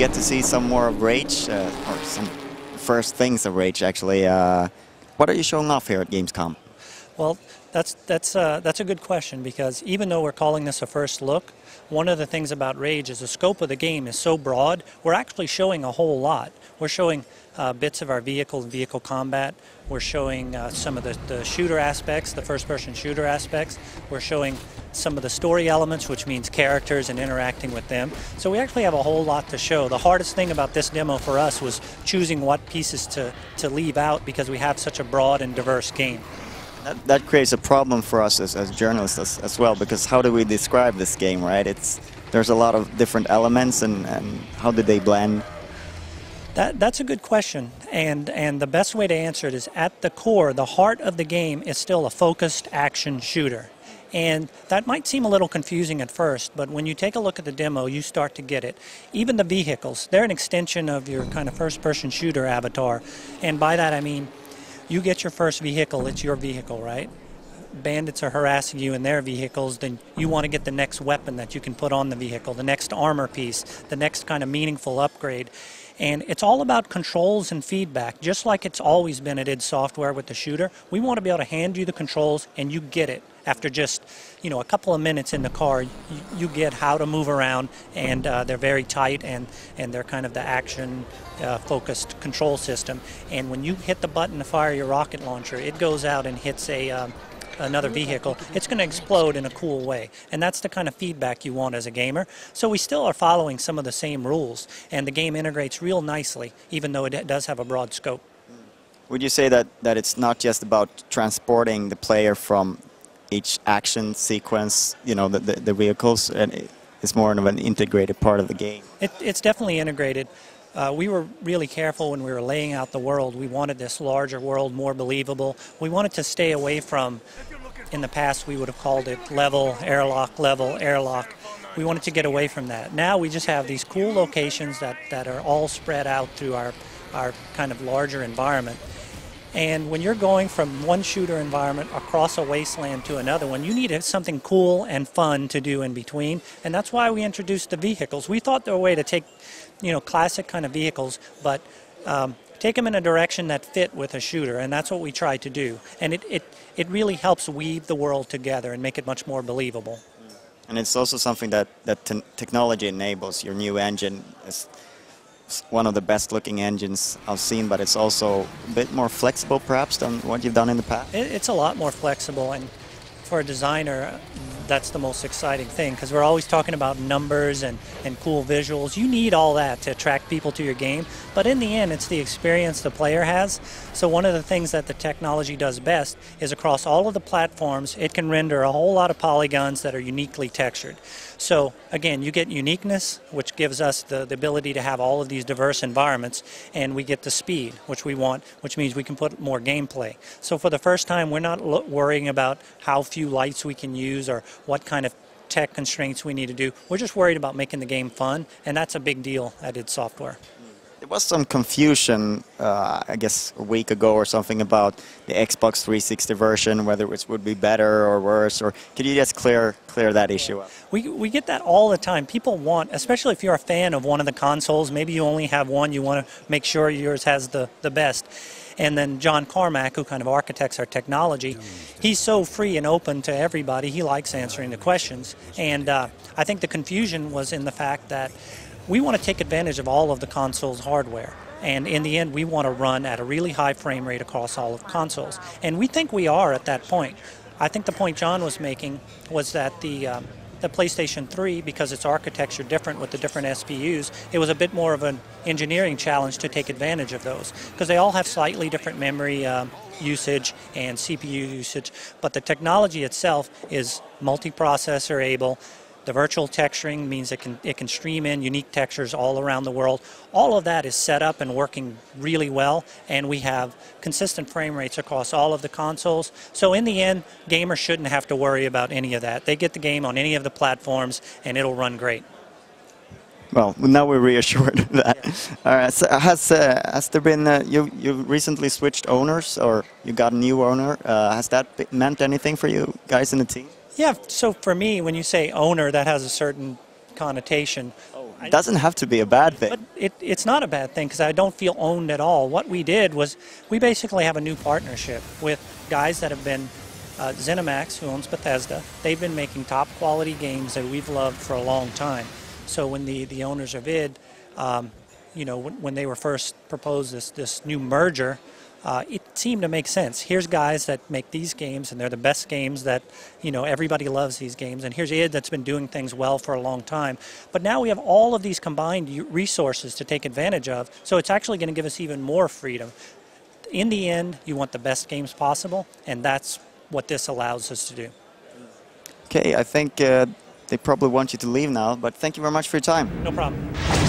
get to see some more of Rage, uh, or some first things of Rage actually. Uh, what are you showing off here at Gamescom? Well, that's that's uh, that's a good question because even though we're calling this a first look, one of the things about Rage is the scope of the game is so broad. We're actually showing a whole lot. We're showing uh, bits of our vehicle and vehicle combat. We're showing uh, some of the, the shooter aspects, the first-person shooter aspects. We're showing some of the story elements, which means characters and interacting with them. So we actually have a whole lot to show. The hardest thing about this demo for us was choosing what pieces to, to leave out because we have such a broad and diverse game. That, that creates a problem for us as, as journalists as, as, well because how do we describe this game, right? It's there's a lot of different elements and, and how do they blend? That, that's a good question, and and the best way to answer it is at the core, the heart of the game is still a focused action shooter. And that might seem a little confusing at first, but when you take a look at the demo, you start to get it. Even the vehicles, they're an extension of your kind of first person shooter avatar. And by that I mean you get your first vehicle, it's your vehicle, right? Bandits are harassing you in their vehicles, then you want to get the next weapon that you can put on the vehicle, the next armor piece, the next kind of meaningful upgrade. And it's all about controls and feedback, just like it's always been at id Software with the shooter. We want to be able to hand you the controls and you get it after just you know a couple of minutes in the car. You, you get how to move around, and uh, they're very tight and and they're kind of the action uh, focused control system. And when you hit the button to fire your rocket launcher, it goes out and hits a um, another vehicle, it's going to explode in a cool way. And that's the kind of feedback you want as a gamer. So we still are following some of the same rules, and the game integrates real nicely, even though it does have a broad scope. Would you say that, that it's not just about transporting the player from each action sequence, you know, the, the, the vehicles, and it's more of an integrated part of the game? It, it's definitely integrated. Uh, we were really careful when we were laying out the world. We wanted this larger world more believable. We wanted to stay away from, in the past we would have called it level, airlock, level, airlock. We wanted to get away from that. Now we just have these cool locations that, that are all spread out through our, our kind of larger environment. And when you're going from one shooter environment across a wasteland to another one, you need something cool and fun to do in between. And that's why we introduced the vehicles. We thought there were a way to take you know, classic kind of vehicles, but um, take them in a direction that fit with a shooter, and that's what we try to do. And it, it, it really helps weave the world together and make it much more believable. And it's also something that, that technology enables. Your new engine is one of the best looking engines I've seen, but it's also a bit more flexible perhaps than what you've done in the past. It's a lot more flexible, and for a designer, that's the most exciting thing because we're always talking about numbers and, and cool visuals. You need all that to attract people to your game, but in the end, it's the experience the player has. So, one of the things that the technology does best is across all of the platforms, it can render a whole lot of polygons that are uniquely textured. So, again, you get uniqueness, which gives us the, the ability to have all of these diverse environments, and we get the speed, which we want, which means we can put more gameplay. So, for the first time, we're not worrying about how few lights we can use or what kind of tech constraints we need to do. We're just worried about making the game fun, and that's a big deal at id Software. There was some confusion, uh, I guess, a week ago or something about the Xbox 360 version, whether it would be better or worse. Or could you just clear clear that issue up? We, we get that all the time. People want, especially if you're a fan of one of the consoles, maybe you only have one, you want to make sure yours has the, the best. And then John Carmack, who kind of architects our technology, he's so free and open to everybody. He likes answering the questions. And uh, I think the confusion was in the fact that we want to take advantage of all of the console's hardware. And in the end, we want to run at a really high frame rate across all of consoles. And we think we are at that point. I think the point John was making was that the um, the PlayStation 3, because its architecture different with the different SPUs, it was a bit more of an engineering challenge to take advantage of those because they all have slightly different memory uh, usage and CPU usage, but the technology itself is multiprocessor able. The virtual texturing means it can, it can stream in unique textures all around the world. All of that is set up and working really well, and we have consistent frame rates across all of the consoles. So in the end, gamers shouldn't have to worry about any of that. They get the game on any of the platforms, and it'll run great. Well, now we're reassured that. Yeah. All right. So has uh, has there been uh, you you recently switched owners or you got a new owner? Uh, has that meant anything for you guys in the team? Yeah, so for me, when you say owner, that has a certain connotation. Oh, It doesn't have to be a bad thing. But it, it's not a bad thing because I don't feel owned at all. What we did was we basically have a new partnership with guys that have been uh, ZeniMax, who owns Bethesda. They've been making top quality games that we've loved for a long time. So when the, the owners of id, um, you know, when, when they were first proposed this this new merger, uh, it seemed to make sense. Here's guys that make these games, and they're the best games that, you know, everybody loves these games. And here's id that's been doing things well for a long time. But now we have all of these combined resources to take advantage of. So it's actually going to give us even more freedom. In the end, you want the best games possible, and that's what this allows us to do. Okay, I think uh, they probably want you to leave now, but thank you very much for your time. No problem.